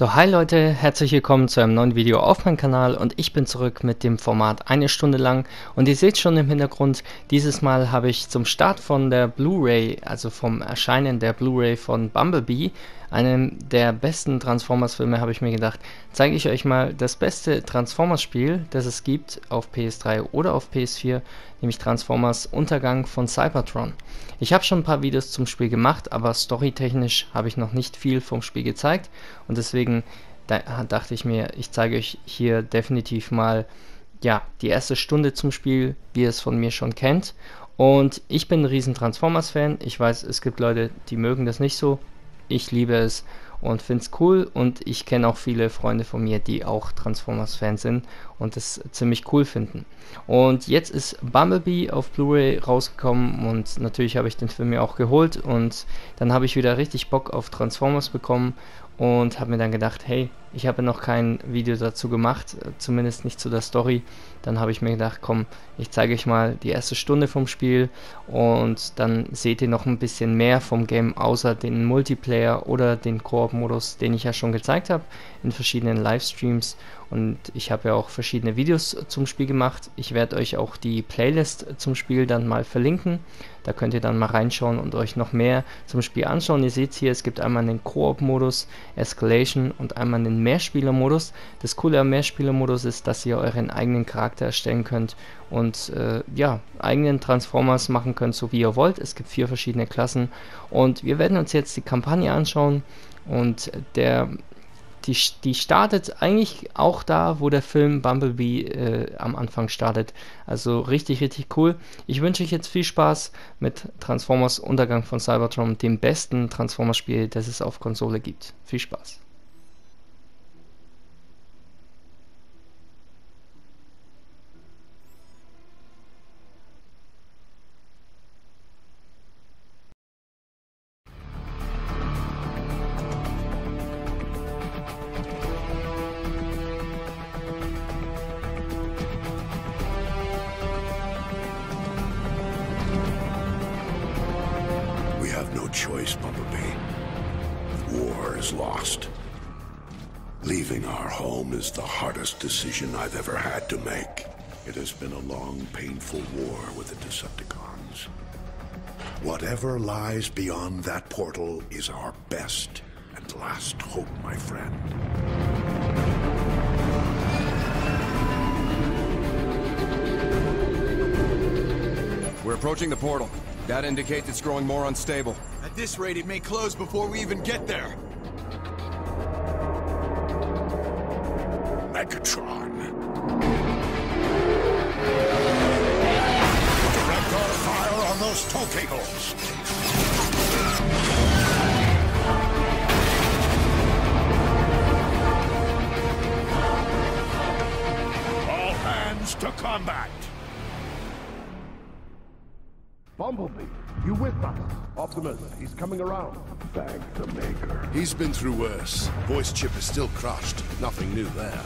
So, hi Leute, herzlich willkommen zu einem neuen Video auf meinem Kanal und ich bin zurück mit dem Format eine Stunde lang. Und ihr seht schon im Hintergrund, dieses Mal habe ich zum Start von der Blu-ray, also vom Erscheinen der Blu-ray von Bumblebee, einem der besten Transformers-Filme, habe ich mir gedacht, zeige ich euch mal das beste Transformers-Spiel, das es gibt auf PS3 oder auf PS4, nämlich Transformers Untergang von Cybertron. Ich habe schon ein paar Videos zum Spiel gemacht, aber storytechnisch habe ich noch nicht viel vom Spiel gezeigt und deswegen da dachte ich mir, ich zeige euch hier definitiv mal ja, die erste Stunde zum Spiel, wie ihr es von mir schon kennt. Und ich bin ein riesen Transformers-Fan. Ich weiß, es gibt Leute, die mögen das nicht so ich liebe es und finde es cool und ich kenne auch viele Freunde von mir, die auch Transformers-Fans sind und es ziemlich cool finden. Und jetzt ist Bumblebee auf Blu-ray rausgekommen und natürlich habe ich den Film ja auch geholt und dann habe ich wieder richtig Bock auf Transformers bekommen und habe mir dann gedacht, hey, ich habe noch kein Video dazu gemacht, zumindest nicht zu der Story. Dann habe ich mir gedacht, komm, ich zeige euch mal die erste Stunde vom Spiel und dann seht ihr noch ein bisschen mehr vom Game, außer den Multiplayer oder den Koop-Modus, den ich ja schon gezeigt habe in verschiedenen Livestreams und ich habe ja auch verschiedene Videos zum Spiel gemacht. Ich werde euch auch die Playlist zum Spiel dann mal verlinken. Da könnt ihr dann mal reinschauen und euch noch mehr zum Spiel anschauen. Ihr seht hier, es gibt einmal den Koop-Modus, Escalation und einmal den Mehrspieler-Modus. Das Coole am Mehrspieler-Modus ist, dass ihr euren eigenen Charakter erstellen könnt und äh, ja, eigenen Transformers machen könnt, so wie ihr wollt. Es gibt vier verschiedene Klassen und wir werden uns jetzt die Kampagne anschauen und der die, die startet eigentlich auch da, wo der Film Bumblebee äh, am Anfang startet. Also richtig, richtig cool. Ich wünsche euch jetzt viel Spaß mit Transformers Untergang von Cybertron, dem besten Transformers-Spiel, das es auf Konsole gibt. Viel Spaß. Whatever lies beyond that portal is our best and last hope, my friend. We're approaching the portal. That indicates it's growing more unstable. At this rate, it may close before we even get there. Megatron. Fire on those tow cables. All hands to combat. Bumblebee, you with us? Optimus, he's coming around. Thank the Maker. He's been through worse. Voice chip is still crushed. Nothing new there.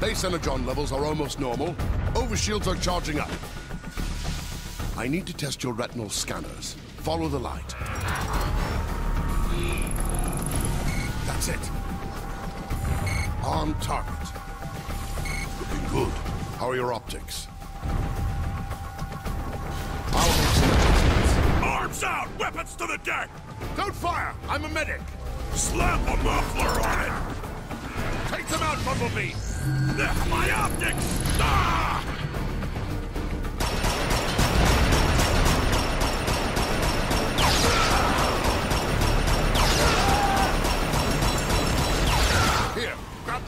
Base energon levels are almost normal. Overshields are charging up. I need to test your retinal scanners. Follow the light. That's it. On target. Looking good. How are your optics? Arms out! Weapons to the deck! Don't fire! I'm a medic! Slap a muffler on it! Take them out, Bumblebee! My optics! Ah!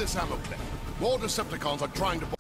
This ammo clip. More Decepticons are trying to...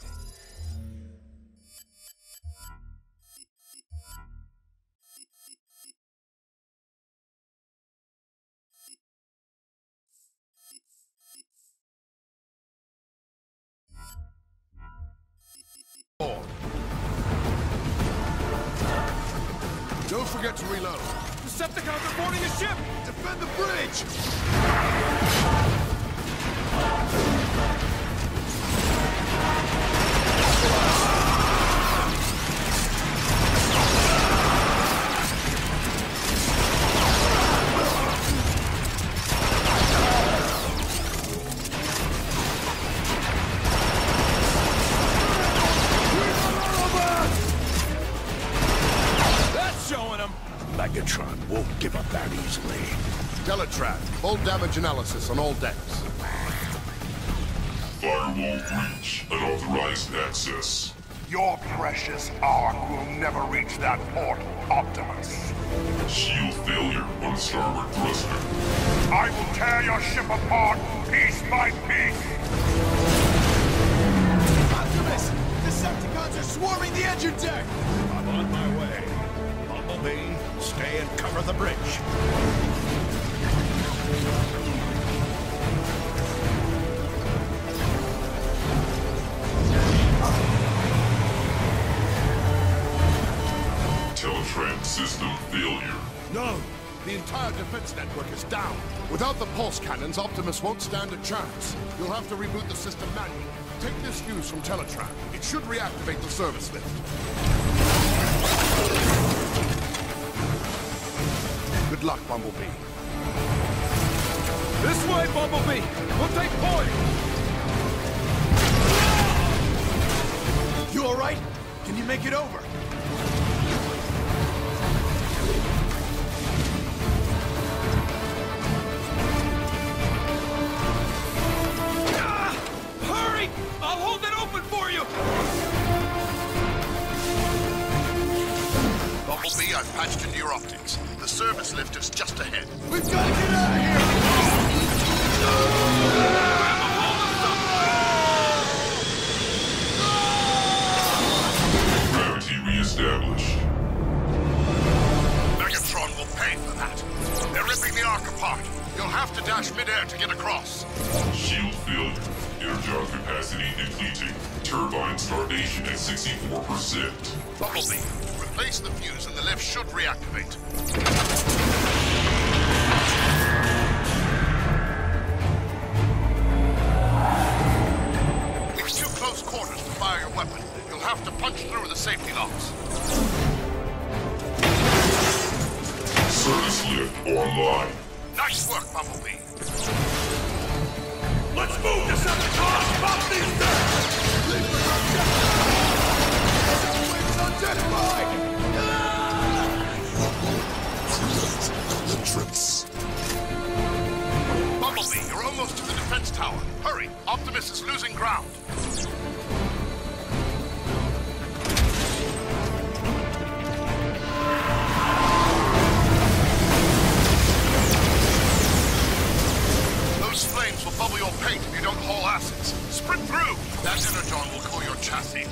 damage on all decks. Firewall breach. Unauthorized access. Your precious Ark will never reach that port, Optimus. Shield failure on starboard thruster. I will tear your ship apart, piece by piece. Optimus! Decepticons are swarming the engine deck! I'm on my way. Bumblebee, stay and cover the bridge. System failure. No! The entire defense network is down. Without the pulse cannons, Optimus won't stand a chance. You'll have to reboot the system manually. Take this fuse from Teletraan. It should reactivate the service lift. Good luck, Bumblebee. This way, Bumblebee! We'll take point! You alright? Can you make it over? I'll hold it open for you! Bumblebee, I've patched into your optics. The service lift is just ahead. We've got to get out of here! Gravity reestablished. Megatron will pay for that. They're ripping the Ark apart. You'll have to dash midair to get across. Shield failure. Energon capacity depleting. Turbine starvation at 64%. Bumblebee, replace the fuse and the lift should reactivate. It's too close quarters to fire your weapon. You'll have to punch through the safety locks. Service lift online. Nice work, Bumblebee. Let's move, Decepticons! Pop these things! Identified! The trips. Bumblebee, you're almost to the defense tower. Hurry, Optimus is losing ground. Will bubble your paint if you don't haul acids. Sprint through! That energon will cool your chassis.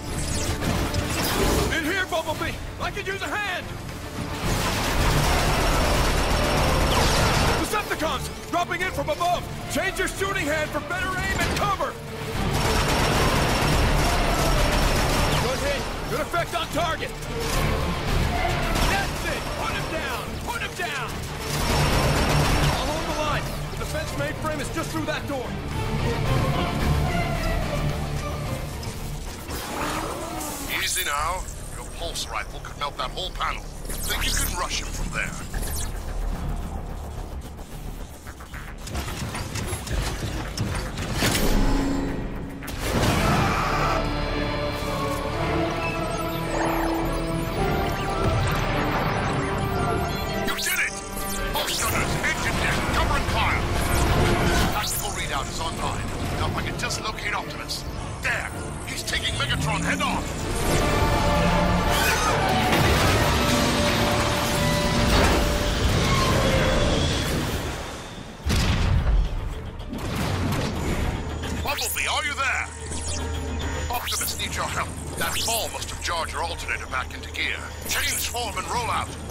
In here, Bumblebee! I could use a hand! Decepticons! Dropping in from above! Change your shooting hand for better aim and cover! Good hit! Good effect on target! Defense mainframe is just through that door! Easy now. Your pulse rifle could melt that whole panel. Think you can rush him from there? Into. Change form and roll out.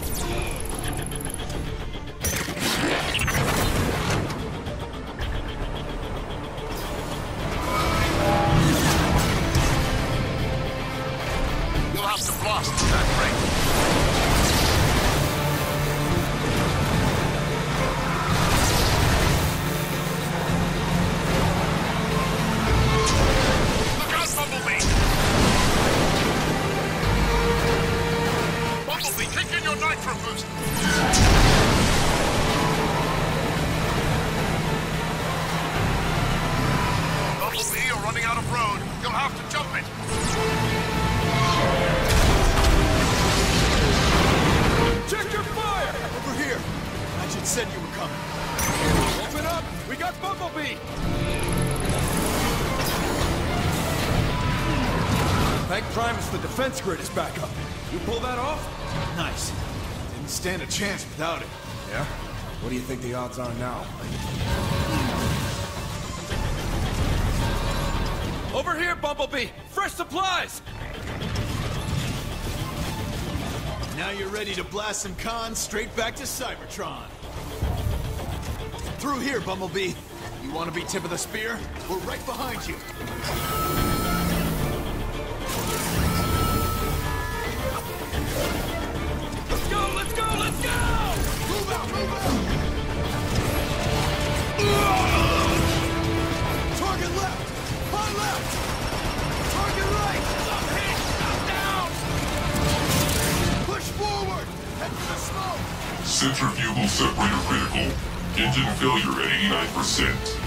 Odds are now? Over here, Bumblebee! Fresh supplies! Now you're ready to blast some cons straight back to Cybertron. Through here, Bumblebee. You want to be tip of the spear? We're right behind you. Centrifugal separator critical. Engine failure at 89%.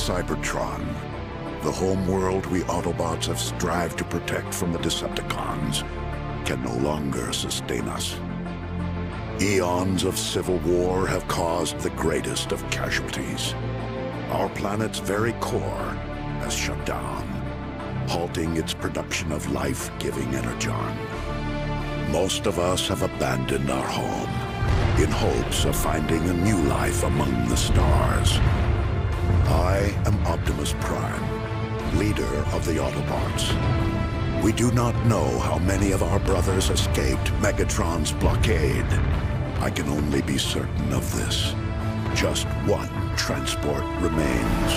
Cybertron, the home world we Autobots have strived to protect from the Decepticons, can no longer sustain us. Eons of civil war have caused the greatest of casualties. Our planet's very core has shut down, halting its production of life-giving energon. Most of us have abandoned our home in hopes of finding a new life among the stars. I am Optimus Prime, leader of the Autobots. We do not know how many of our brothers escaped Megatron's blockade. I can only be certain of this. Just one transport remains.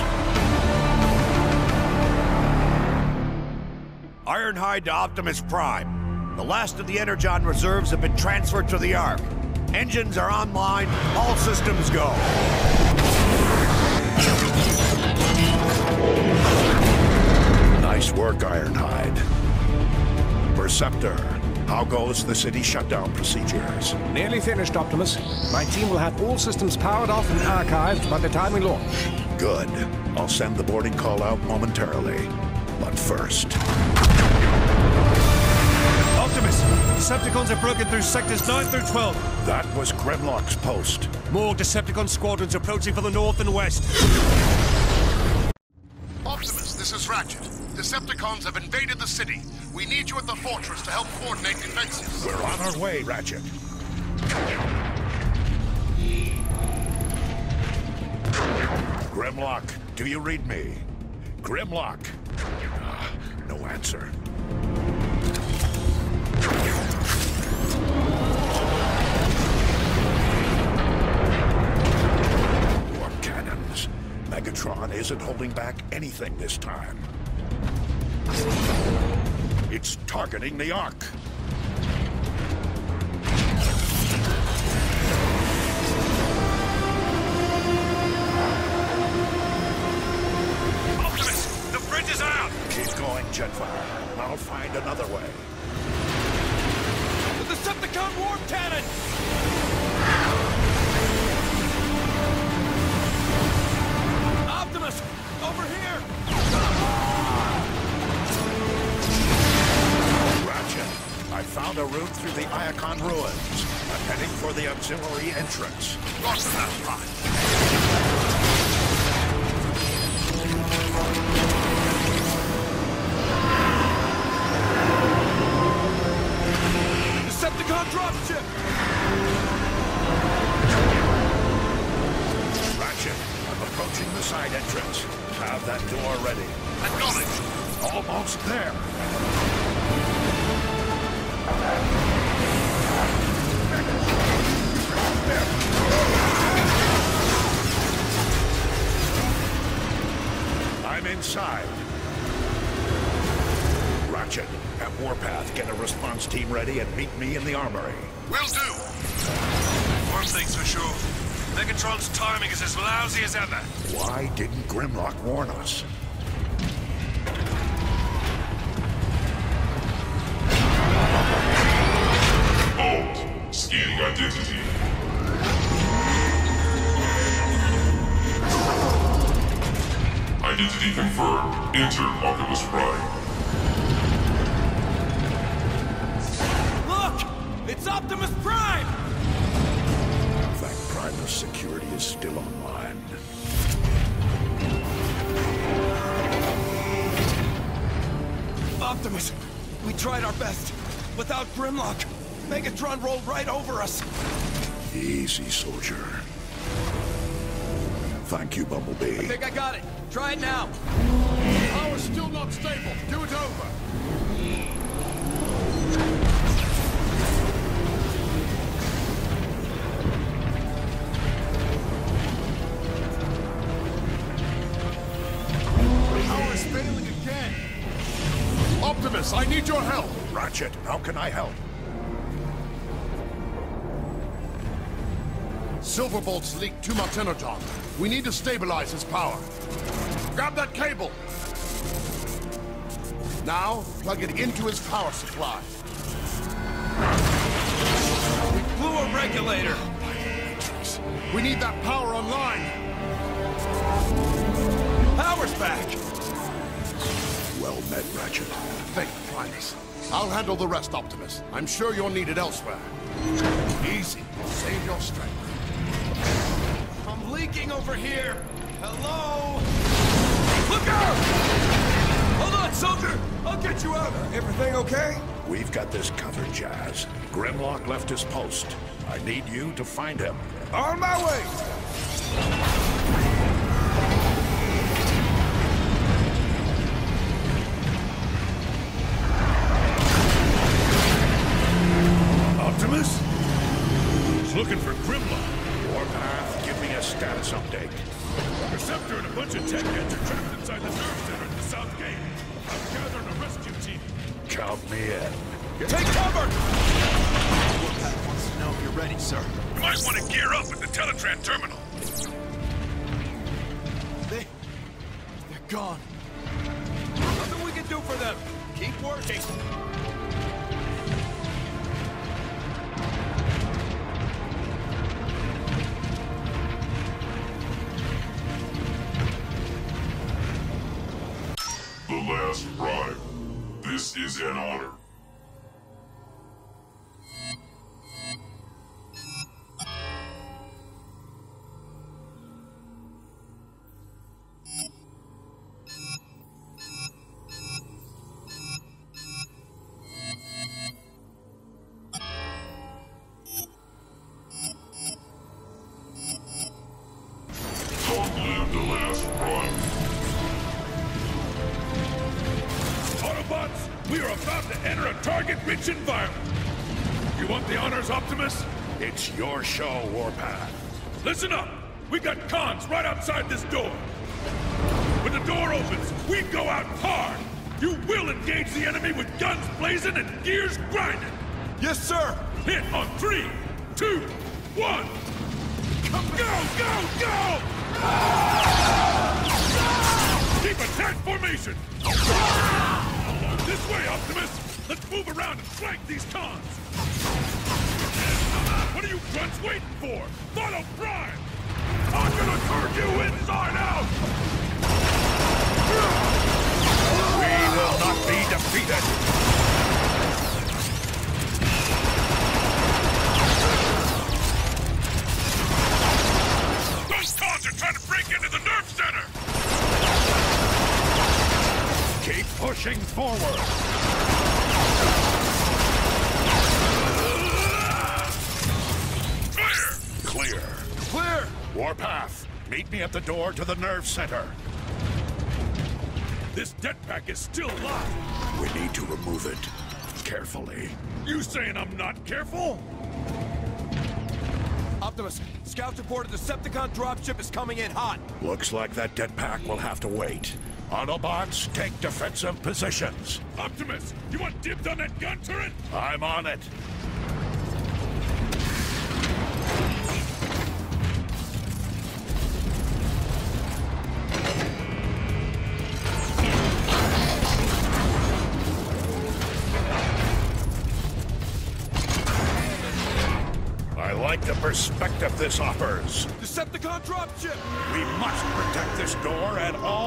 Ironhide to Optimus Prime. The last of the Energon reserves have been transferred to the Ark. Engines are online, all systems go. Nice work, Ironhide. Perceptor, how goes the city shutdown procedures? Nearly finished, Optimus. My team will have all systems powered off and archived by the time we launch. Good. I'll send the boarding call out momentarily. But first, Optimus, Decepticons have broken through sectors 9 through 12. that was Grimlock's post. More Decepticon squadrons approaching from the north and west. Decepticons have invaded the city. We need you at the fortress to help coordinate defenses. We're on our way, Ratchet. Grimlock, do you read me? Grimlock. Ah, no answer. More cannons. Megatron isn't holding back anything this time. It's targeting the Ark. Optimus, the bridge is out! Keep going, Jetfire. I'll find another way. The Decepticon warp cannon! Optimus, over here! I found a route through the Iacon ruins. I'm heading for the auxiliary entrance. That. Decepticon dropship! Ratchet, I'm approaching the side entrance. Have that door ready. Acknowledged. Almost there. Warpath get a response team ready and meet me in the armory. Will do. One thing's for sure. Megatron's timing is as lousy as ever. Why didn't Grimlock warn us? Alt. Scanning identity. Identity confirmed. Enter Optimus Prime. Optimus Prime! Thank Primus security is still online. Optimus, we tried our best. Without Grimlock, Megatron rolled right over us. Easy, soldier. Thank you, Bumblebee. I think I got it. Try it now. Power's still not stable. Do it over. Need your help. Ratchet, how can I help? Silverbolt's leaked too much. We need to stabilize his power. Grab that cable. Now, plug it into his power supply. We blew a regulator. We need that power online. Power's back. Well met, Ratchet. Thank Primus. I'll handle the rest, Optimus. I'm sure you're needed elsewhere. Easy. Save your strength. I'm leaking over here. Hello? Look out! Hold on, soldier! I'll get you out. Everything okay? We've got this covered, Jazz. Grimlock left his post. I need you to find him. On my way! You want the honors, Optimus? It's your show, Warpath. Listen up! We got cons right outside this door. When the door opens, we go out hard. You will engage the enemy with guns blazing and gears grinding. Yes, sir! Hit on three, two, one. Go, go, go! Keep attack formation! This way, Optimus! Let's move around and flank these cons! What are you grunts waiting for? Follow Prime! I'm gonna turn you inside out! We will not be defeated! Those cons are trying to break into the nerve center! Keep pushing forward! Warpath, meet me at the door to the nerve center. This jetpack is still locked! We need to remove it. Carefully. You saying I'm not careful? Optimus, scouts report a Decepticon dropship is coming in hot. Looks like that jetpack will have to wait. Autobots, take defensive positions. Optimus, you want dibs on that gun turret? I'm on it.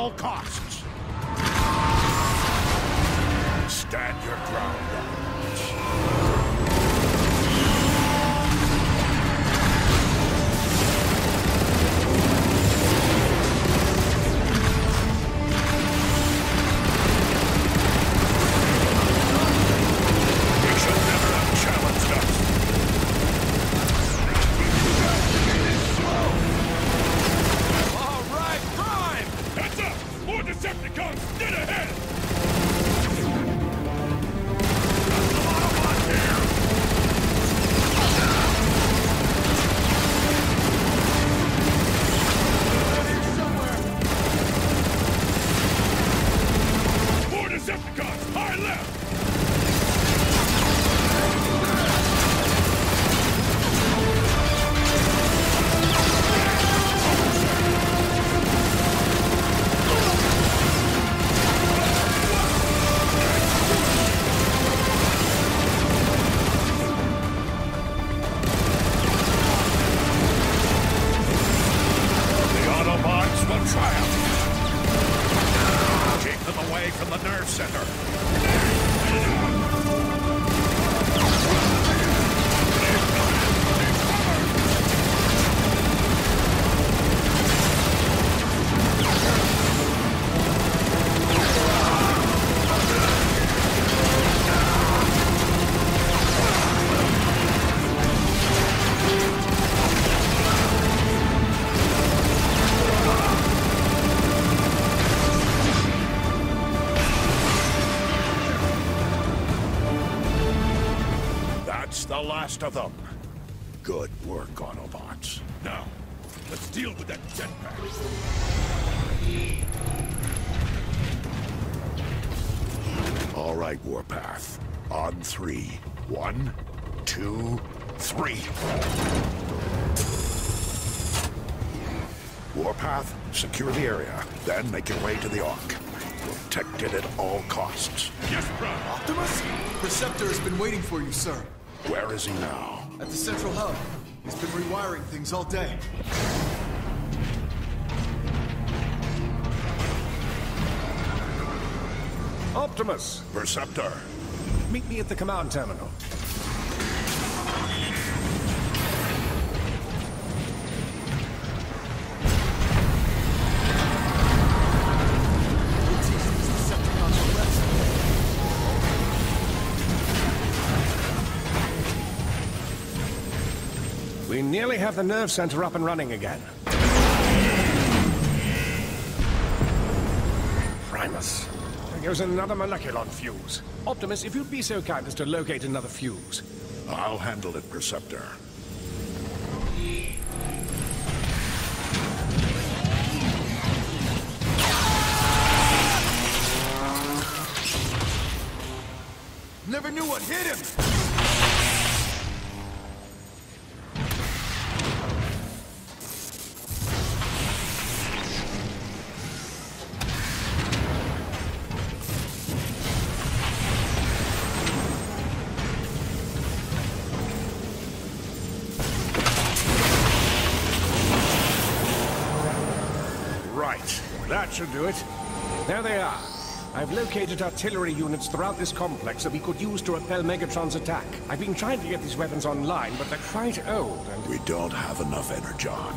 All costs. Last of them. Good work, Autobots. Now, let's deal with that jetpack. All right, Warpath. On three. One, two, three. Warpath, secure the area. Then make your way to the Ark. Protect it at all costs. Yes, Prime. Optimus? Perceptor has been waiting for you, sir. Where is he now? At the central hub. He's been rewiring things all day. Optimus, Perceptor. meet me at the command terminal. Nearly have the nerve center up and running again. Primus. There goes another moleculon fuse. Optimus, if you'd be so kind as to locate another fuse. I'll handle it, Perceptor. Should do it. There they are. I've located artillery units throughout this complex that we could use to repel Megatron's attack. I've been trying to get these weapons online, but they're quite old and... We don't have enough energon.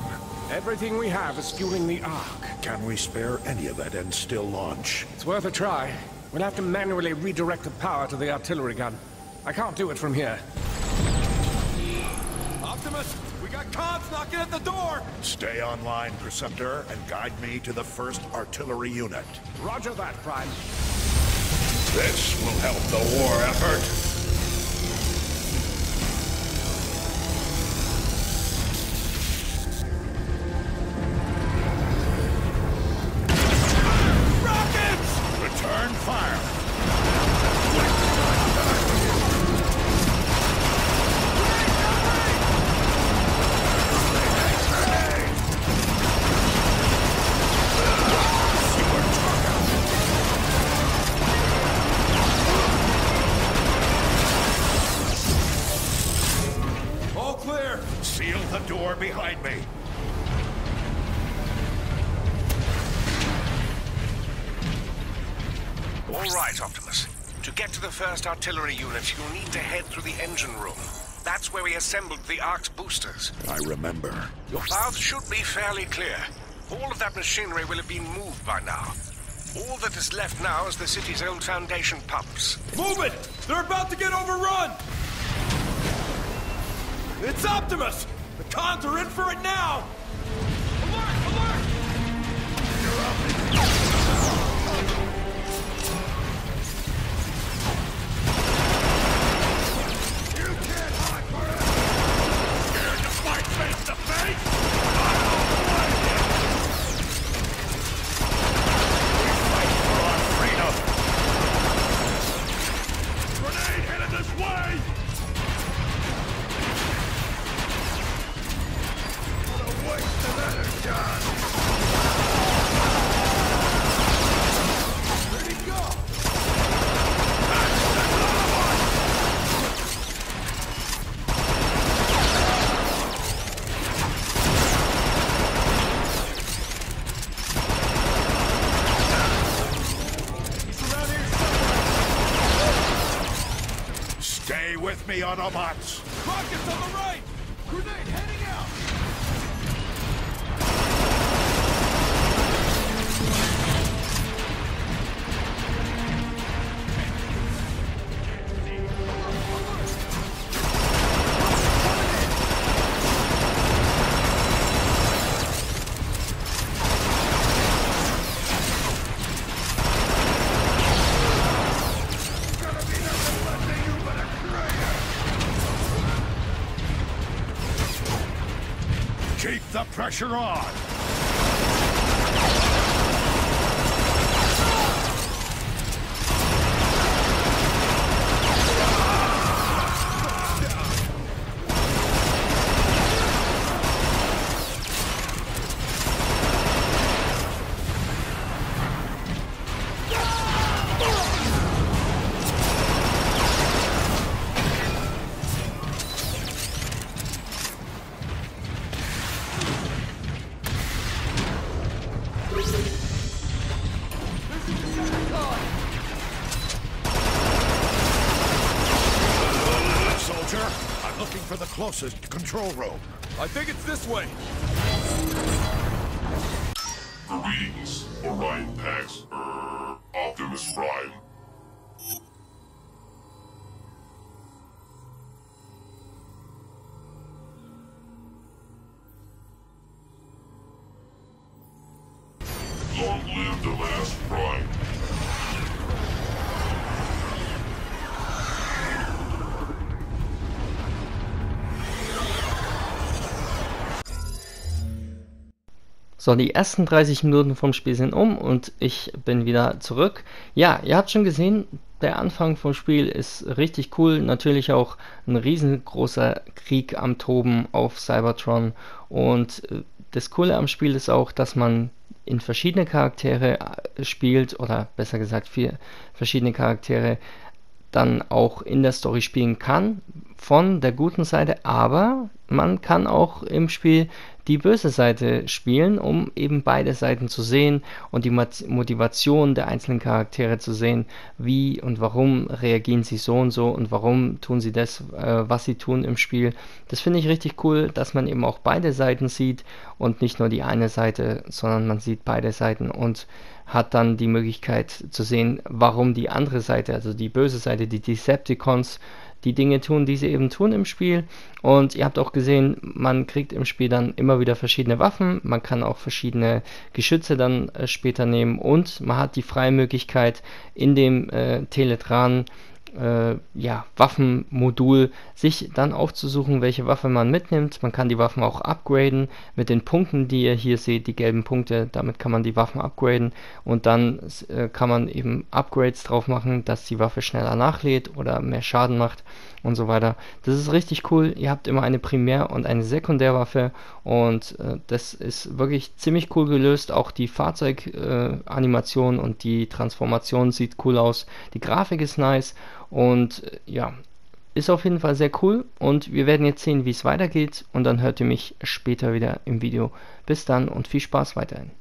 Everything we have is fueling the Ark. Can we spare any of it and still launch? It's worth a try. We'll have to manually redirect the power to the artillery gun. I can't do it from here. Got knocking at the door! Stay online, Perceptor, and guide me to the first artillery unit. Roger that, Prime. This will help the war effort. Artillery unit, you'll need to head through the engine room. That's where we assembled the Ark's boosters. I remember. Your path should be fairly clear. All of that machinery will have been moved by now. All that is left now is the city's old foundation pumps. Move it! They're about to get overrun! It's Optimus! The cons are in for it now! Alert! Alert! Scared With me, Autobots! Rockets on the right! Pressure on! Closest control room. I think it's this way! Greetings, Orion Pax, er, Optimus Prime. Long live the last Prime. So, die ersten 30 Minuten vom Spiel sind um und ich bin wieder zurück. Ja, ihr habt schon gesehen, der Anfang vom Spiel ist richtig cool. Natürlich auch ein riesengroßer Krieg am Toben auf Cybertron. Und äh, das Coole am Spiel ist auch, dass man in verschiedene Charaktere äh, spielt oder besser gesagt vier verschiedene Charaktere dann auch in der Story spielen kann von der guten Seite, aber man kann auch im Spiel die böse Seite spielen, um eben beide Seiten zu sehen und die Motivation der einzelnen Charaktere zu sehen, wie und warum reagieren sie so und so und warum tun sie das, äh, was sie tun im Spiel. Das finde ich richtig cool, dass man eben auch beide Seiten sieht und nicht nur die eine Seite, sondern man sieht beide Seiten und hat dann die Möglichkeit zu sehen, warum die andere Seite, also die böse Seite, die Decepticons, die Dinge tun, die sie eben tun im Spiel. Und ihr habt auch gesehen, man kriegt im Spiel dann immer wieder verschiedene Waffen. Man kann auch verschiedene Geschütze dann äh, später nehmen und man hat die freie Möglichkeit in dem äh, Teletran äh, ja, Waffenmodul sich dann aufzusuchen, welche Waffe man mitnimmt. Man kann die Waffen auch upgraden mit den Punkten, die ihr hier seht, die gelben Punkte. Damit kann man die Waffen upgraden und dann äh, kann man eben Upgrades drauf machen, dass die Waffe schneller nachlädt oder mehr Schaden macht und so weiter. Das ist richtig cool. Ihr habt immer eine Primär- und eine Sekundärwaffe und äh, das ist wirklich ziemlich cool gelöst. Auch die Fahrzeuganimation äh, und die Transformation sieht cool aus. Die Grafik ist nice und äh, ja, ist auf jeden Fall sehr cool und wir werden jetzt sehen, wie es weitergeht und dann hört ihr mich später wieder im Video. Bis dann und viel Spaß weiterhin.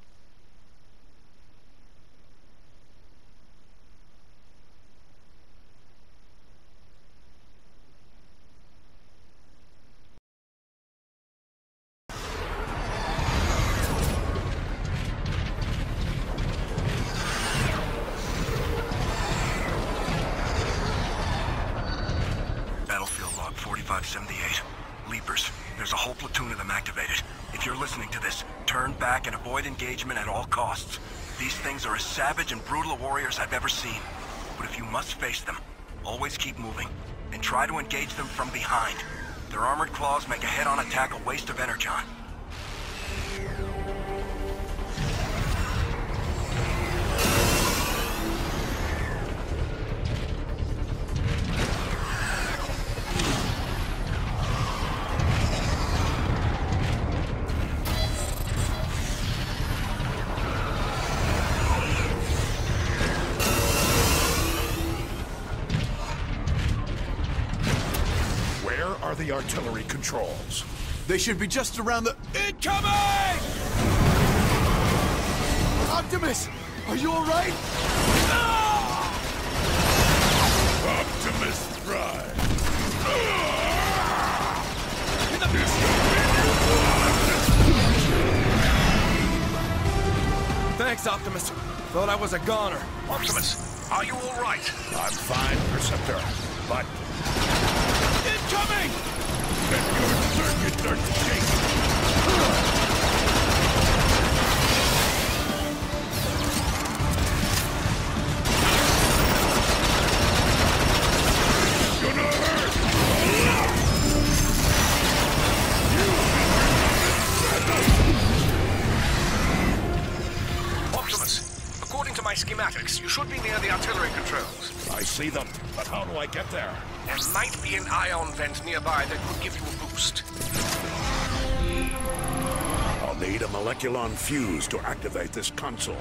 They should be just around the... Incoming! Optimus! Are you alright? Ah! Optimus Prime! Thanks, Optimus. Thought I was a goner. Optimus, are you alright? I'm fine, Perceptor, but... see them, but how do I get there? There might be an ion vent nearby that could give you a boost. I'll need a moleculon fuse to activate this console.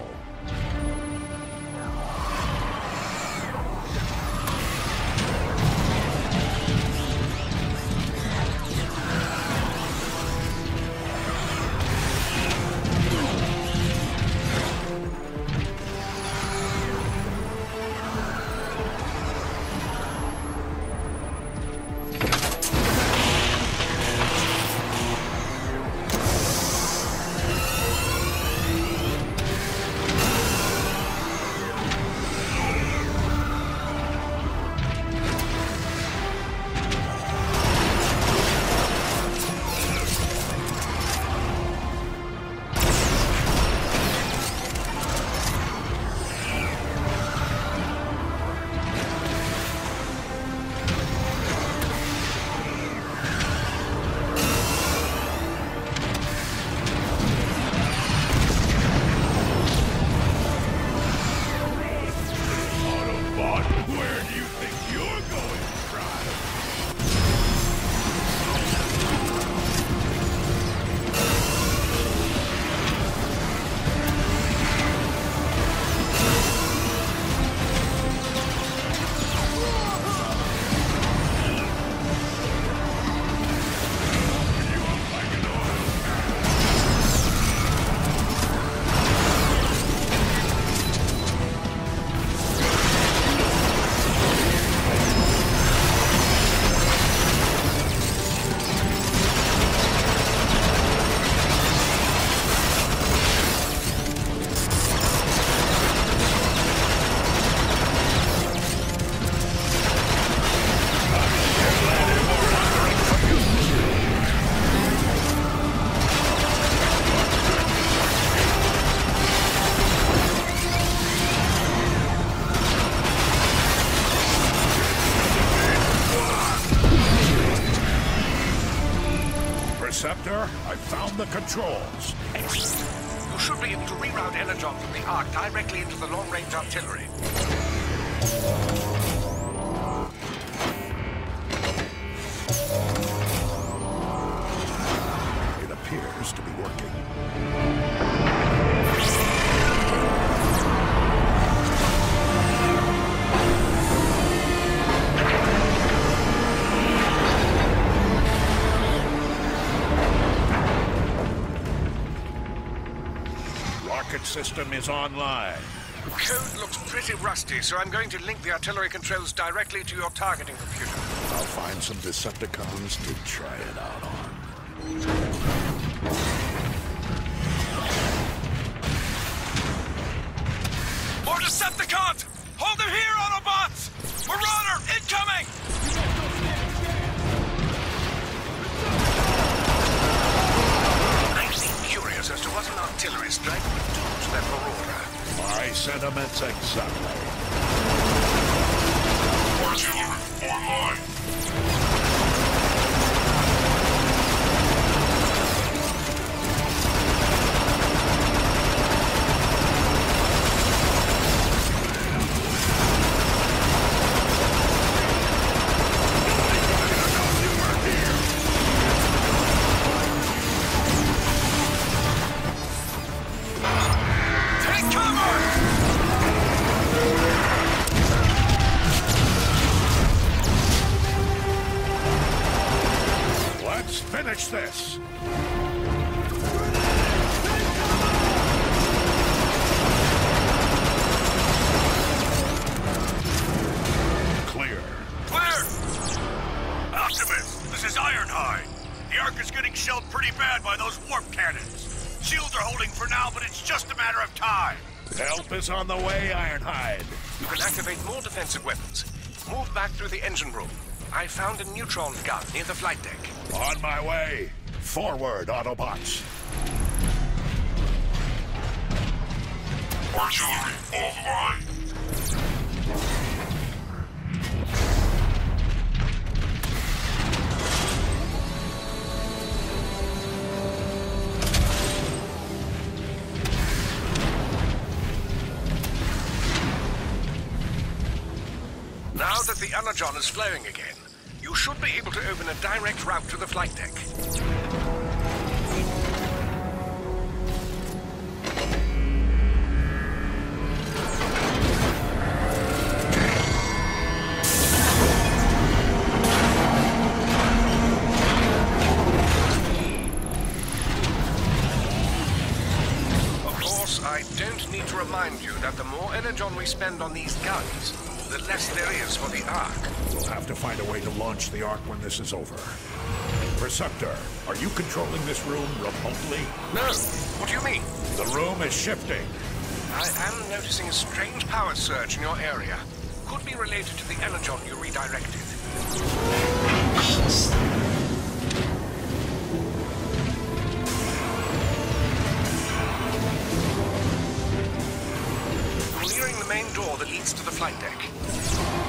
The controls. You should be able to reroute Energon from the Ark directly into the long-range artillery. System is online. Code looks pretty rusty, so I'm going to link the artillery controls directly to your targeting computer. I'll find some Decepticons to try it out strike that. My sentiments exactly. Artillery online. Found a neutron gun near the flight deck. On my way. Forward, Autobots. Artillery offline. Now that the Energon is flowing again, should be able to open a direct route to the flight deck. Of course, I don't need to remind you that the more energon we spend on these guns, the less there is for the Ark. We'll have to find a way to launch the Ark when this is over. Perceptor, are you controlling this room remotely? No. What do you mean? The room is shifting. I am noticing a strange power surge in your area. Could be related to the energon you redirected. Leads to the flight deck.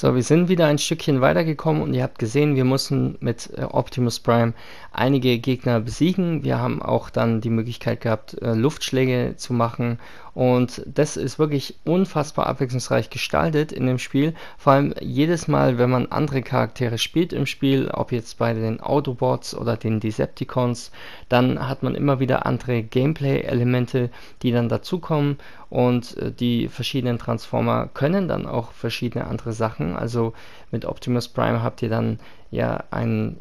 So, wir sind wieder ein Stückchen weitergekommen und ihr habt gesehen, wir mussten mit äh, Optimus Prime einige Gegner besiegen. Wir haben auch dann die Möglichkeit gehabt, äh, Luftschläge zu machen und das ist wirklich unfassbar abwechslungsreich gestaltet in dem Spiel. Vor allem jedes Mal, wenn man andere Charaktere spielt im Spiel, ob jetzt bei den Autobots oder den Decepticons, dann hat man immer wieder andere Gameplay-Elemente, die dann dazukommen und äh, die verschiedenen Transformer können dann auch verschiedene andere Sachen. Also mit Optimus Prime habt ihr dann ja ein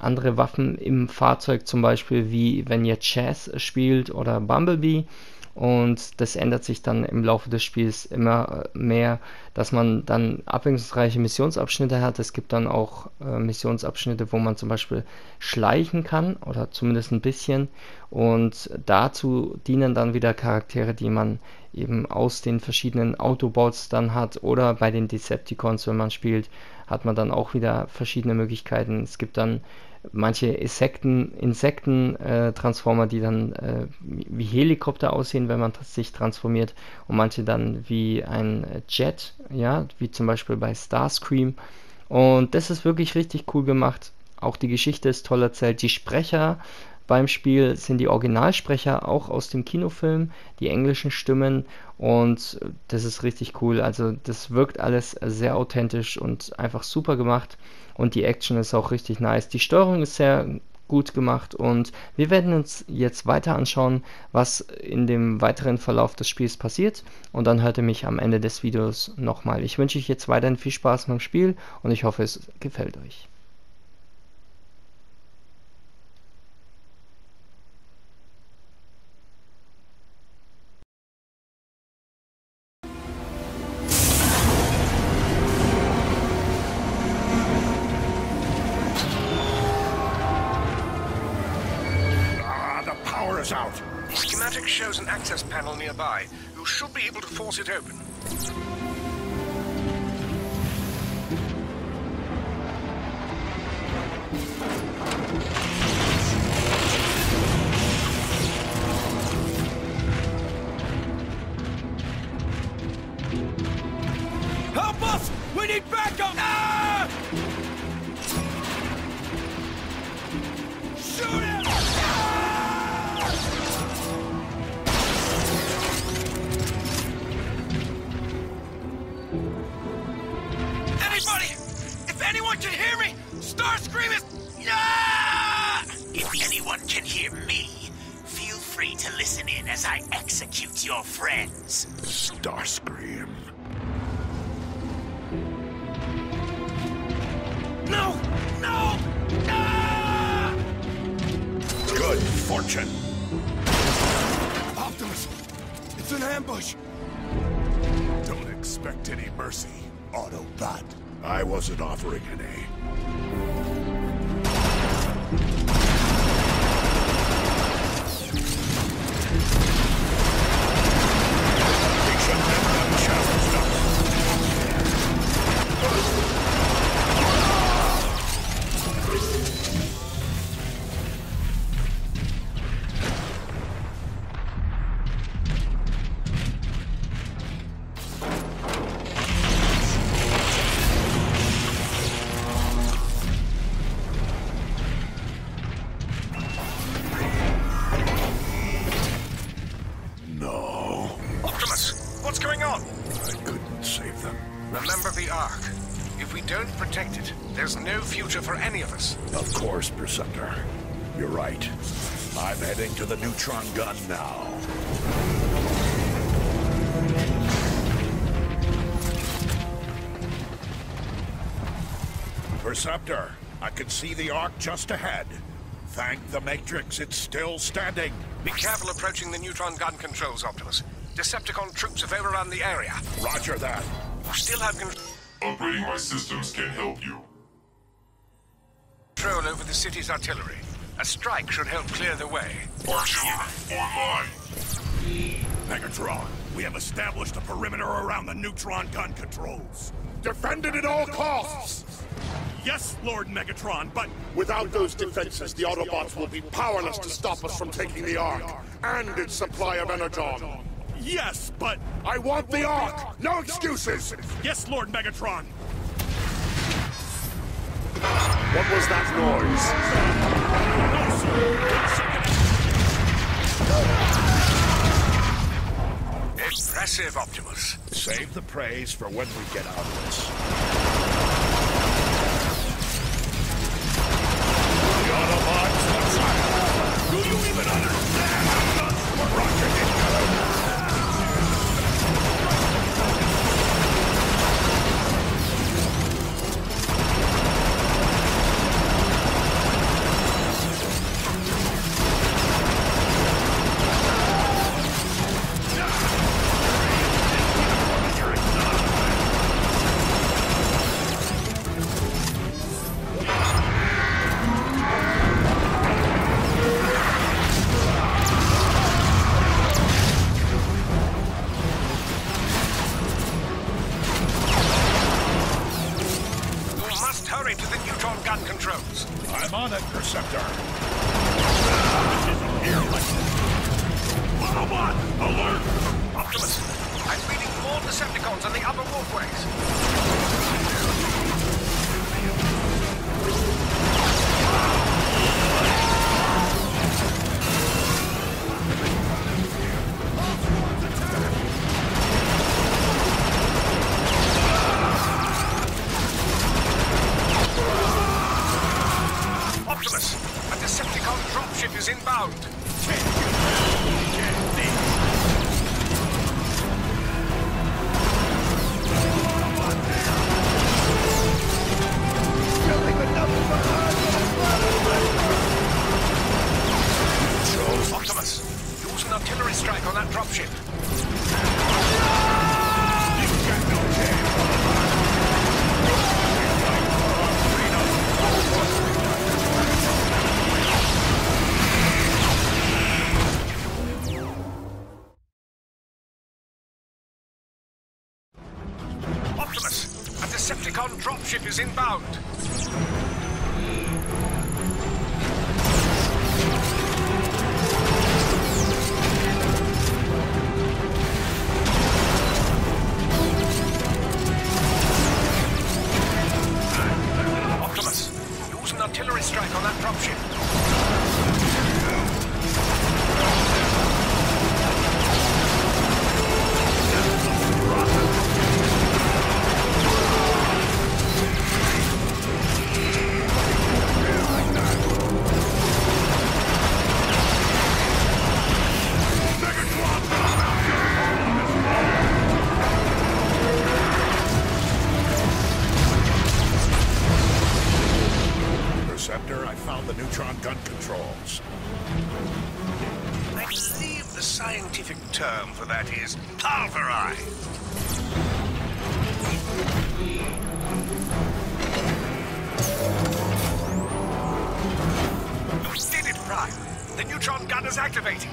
andere Waffen im Fahrzeug, zum Beispiel wie wenn ihr Chess spielt oder Bumblebee. Und das ändert sich dann im Laufe des Spiels immer mehr. dass man dann abwechslungsreiche Missionsabschnitte hat. Es gibt dann auch äh, Missionsabschnitte, wo man zum Beispiel schleichen kann oder zumindest ein bisschen. Und dazu dienen dann wieder Charaktere, die man eben aus den verschiedenen Autobots dann hat oder bei den Decepticons, wenn man spielt, hat man dann auch wieder verschiedene Möglichkeiten. Es gibt dann manche Insekten, Insekten-Transformer, äh, die dann äh, wie Helikopter aussehen, wenn man sich transformiert, und manche dann wie ein Jet, ja, wie zum Beispiel bei Starscream. Und das ist wirklich richtig cool gemacht. Auch die Geschichte ist toll erzählt. Die Sprecher beim Spiel sind die Originalsprecher auch aus dem Kinofilm, die englischen Stimmen und das ist richtig cool. Also das wirkt alles sehr authentisch und einfach super gemacht und die Action ist auch richtig nice. Die Steuerung ist sehr gut gemacht und wir werden uns jetzt weiter anschauen, was in dem weiteren Verlauf des Spiels passiert und dann hört ihr mich am Ende des Videos nochmal. Ich wünsche euch jetzt weiterhin viel Spaß beim Spiel und ich hoffe es gefällt euch. It open. Hear me, feel free to listen in as I execute your friends. Starscream. No! No! Ah! Good fortune. Optimus! It's an ambush! Don't expect any mercy, Autobot. I wasn't offering any. Neutron gun now. Perceptor, I can see the Ark just ahead. Thank the Matrix, it's still standing. Be careful approaching the neutron gun controls, Optimus. Decepticon troops have overrun the area. Roger that. You still have control. Upgrading my systems can help you. Control over the city's artillery. A strike should help clear the way. Archer, online. Megatron, we have established a perimeter around the neutron gun controls. Defend it at all costs! Yes, Lord Megatron, but... Without those defenses, the Autobots will be powerless to stop us from taking the Ark, and its supply of Energon. Yes, but... I want the Ark! No excuses! Yes, Lord Megatron! What was that noise? Impressive, Optimus. Save the praise for when we get out of this. out! Take Activate!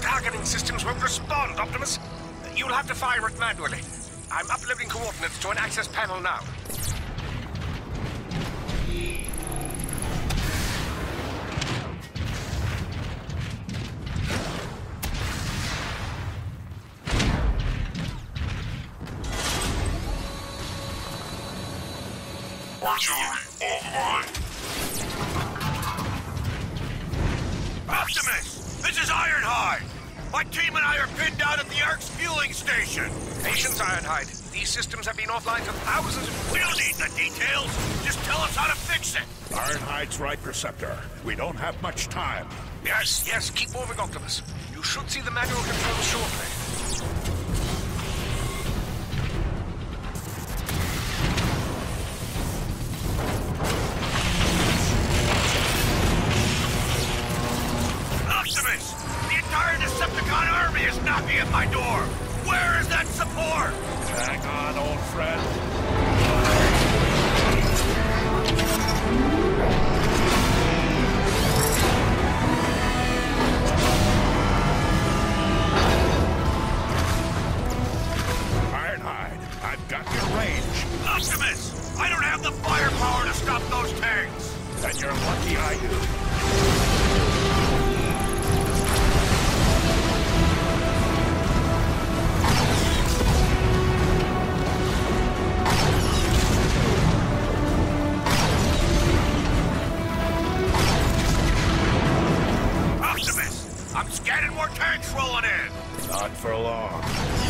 Targeting systems won't respond, Optimus. You'll have to fire it manually. I'm uploading coordinates to an access panel now. interceptor. We don't have much time. Yes, yes, keep moving, Optimus. You should see the manual controls shortly. Scanning more tanks rolling in. Not for long.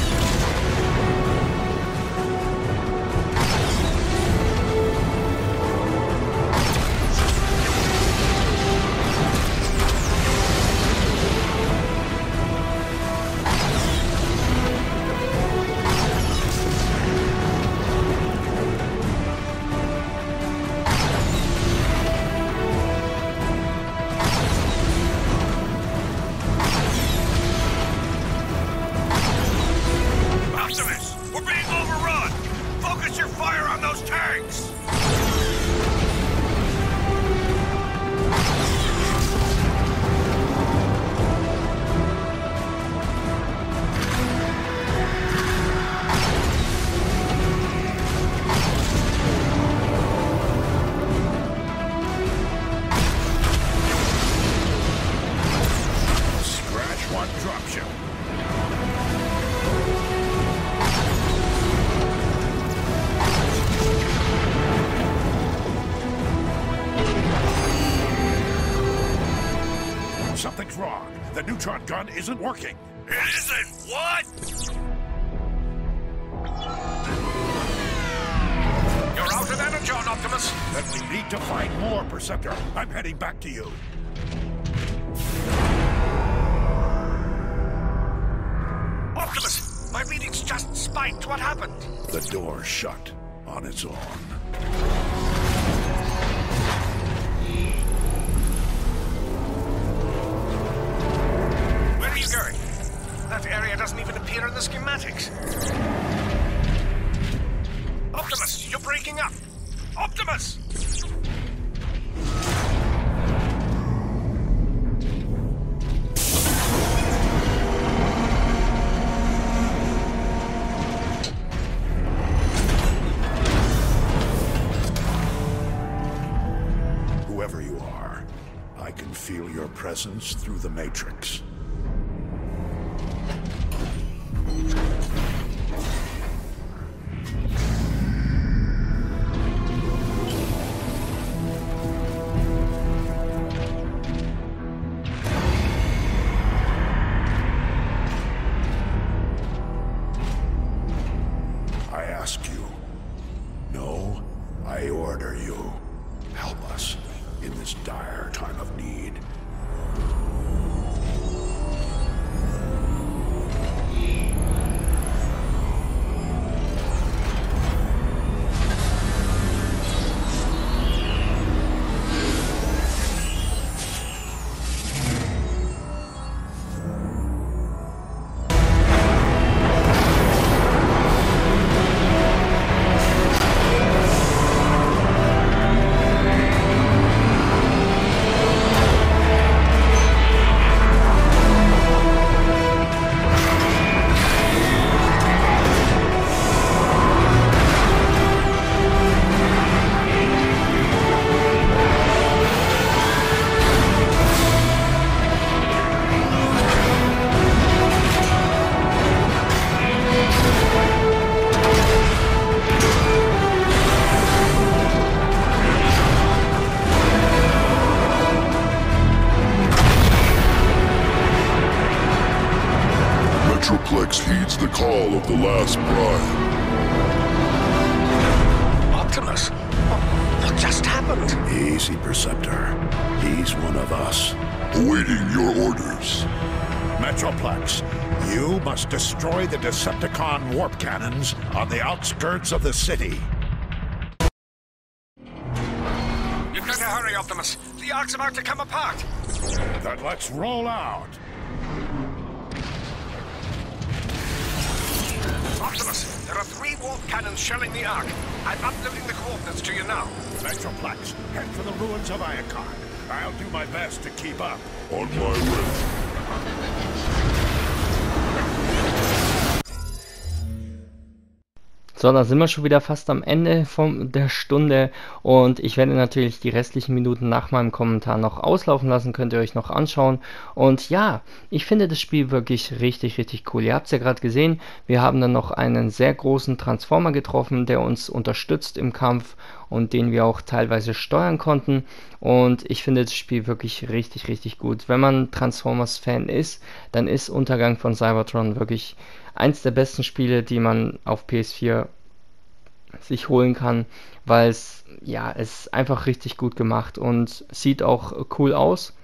Isn't working. Up. Optimus! Metroplex heeds the call of the last prime. Optimus, what just happened? Easy, Perceptor. He's one of us. Awaiting your orders. Metroplex, you must destroy the Decepticon warp cannons on the outskirts of the city. You've got to hurry, Optimus. The Ark's about to come apart. Then let's roll out. Optimus, there are three warp cannons shelling the Ark. I'm uploading the coordinates to you now. Metroplex, head for the ruins of Iacon. I'll do my best to keep up. On my way. So, da sind wir schon wieder fast am Ende von der Stunde und ich werde natürlich die restlichen Minuten nach meinem Kommentar noch auslaufen lassen, könnt ihr euch noch anschauen. Und ja, ich finde das Spiel wirklich richtig, richtig cool. Ihr habt es ja gerade gesehen, wir haben dann noch einen sehr großen Transformer getroffen, der uns unterstützt im Kampf und den wir auch teilweise steuern konnten. Und ich finde das Spiel wirklich richtig, richtig gut. Wenn man Transformers-Fan ist, dann ist Untergang von Cybertron wirklich eins der besten Spiele, die man auf PS4 sich holen kann, weil es ja, es einfach richtig gut gemacht und sieht auch cool aus.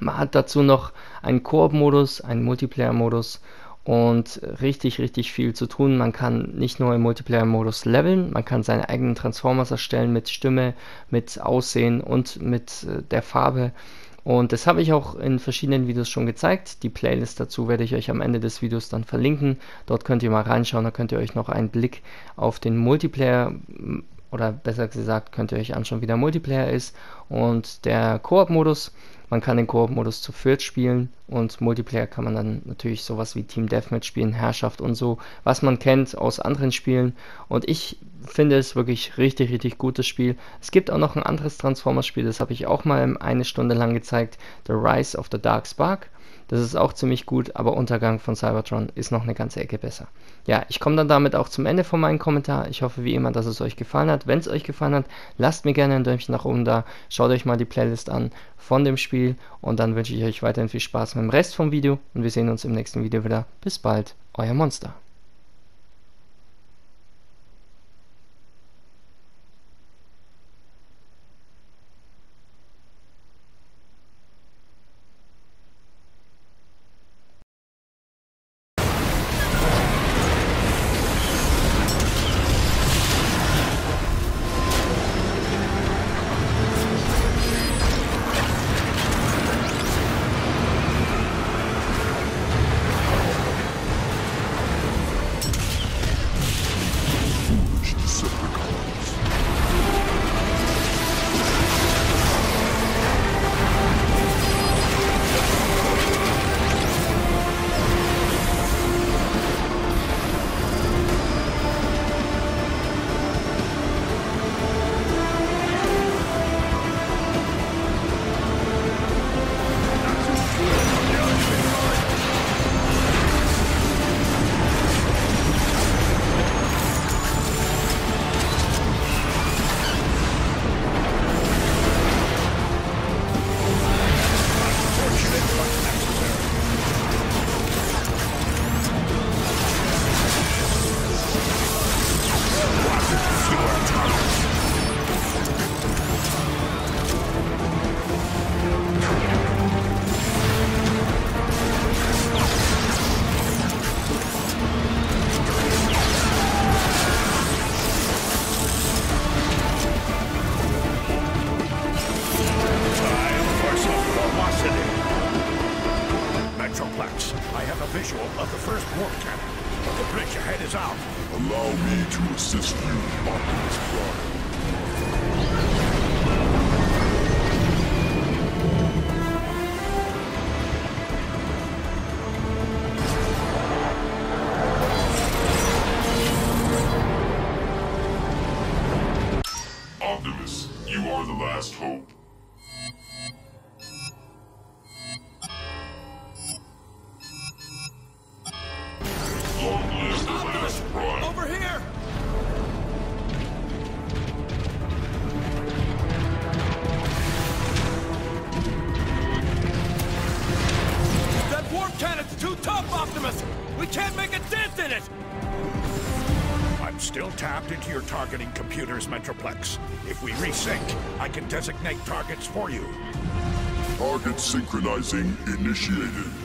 Man hat dazu noch einen Koop-Modus, einen Multiplayer-Modus und richtig, richtig viel zu tun. Man kann nicht nur im Multiplayer-Modus leveln, man kann seine eigenen Transformers erstellen mit Stimme, mit Aussehen und mit äh, der Farbe. Und das habe ich auch in verschiedenen Videos schon gezeigt. Die Playlist dazu werde ich euch am Ende des Videos dann verlinken. Dort könnt ihr mal reinschauen, da könnt ihr euch noch einen Blick auf den Multiplayer oder besser gesagt könnt ihr euch anschauen, wie der Multiplayer ist und der Koop-Modus. Man kann den Koop-Modus zu viert spielen und Multiplayer kann man dann natürlich sowas wie Team Deathmatch spielen, Herrschaft und so, was man kennt aus anderen Spielen. Und ich finde es wirklich richtig, richtig gutes Spiel. Es gibt auch noch ein anderes Transformers-Spiel, das habe ich auch mal eine Stunde lang gezeigt, The Rise of the Dark Spark. Das ist auch ziemlich gut, aber Untergang von Cybertron ist noch eine ganze Ecke besser. Ja, ich komme dann damit auch zum Ende von meinem Kommentar. Ich hoffe wie immer, dass es euch gefallen hat. Wenn es euch gefallen hat, lasst mir gerne ein Däumchen nach oben da. Schaut euch mal die Playlist an von dem Spiel und dann wünsche ich euch weiterhin viel Spaß mit dem Rest vom Video und wir sehen uns im nächsten Video wieder. Bis bald, euer Monster. Computers, Metroplex. If we resync, I can designate targets for you. Target synchronizing initiated.